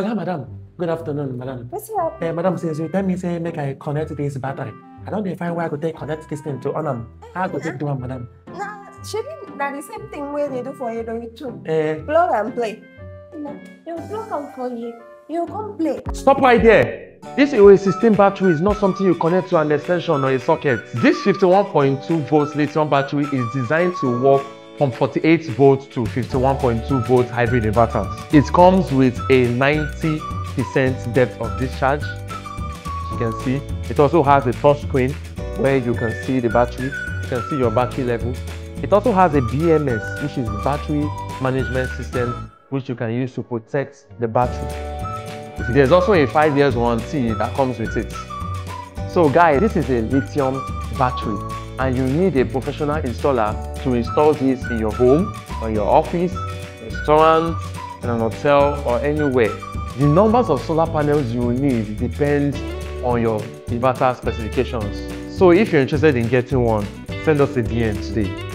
Oga, madam, good afternoon, madam. What's up? Eh, madam, since you tell me say make I connect this battery, I don't dey find where I go take connect this thing to on am. How I go take do am, madam? Nah, shebi na the same thing wey they do for Edo too. Eh, Plug and play. Nah, you plug am for you. You come play. Stop right there. This UA 16 battery is not something you connect to an extension or a socket. This 51.2 volts lithium battery is designed to work from 48 volts to 51.2 volts hybrid inverters. It comes with a 90% depth of discharge. You can see, it also has a touch screen where you can see the battery, you can see your battery level. It also has a BMS, which is battery management system, which you can use to protect the battery. There's also a 5 years warranty that comes with it. So guys, this is a lithium battery and you need a professional installer to install this in your home, or your office, restaurant, in an hotel or anywhere. The numbers of solar panels you will need depends on your inverter specifications. So if you're interested in getting one, send us a DM today.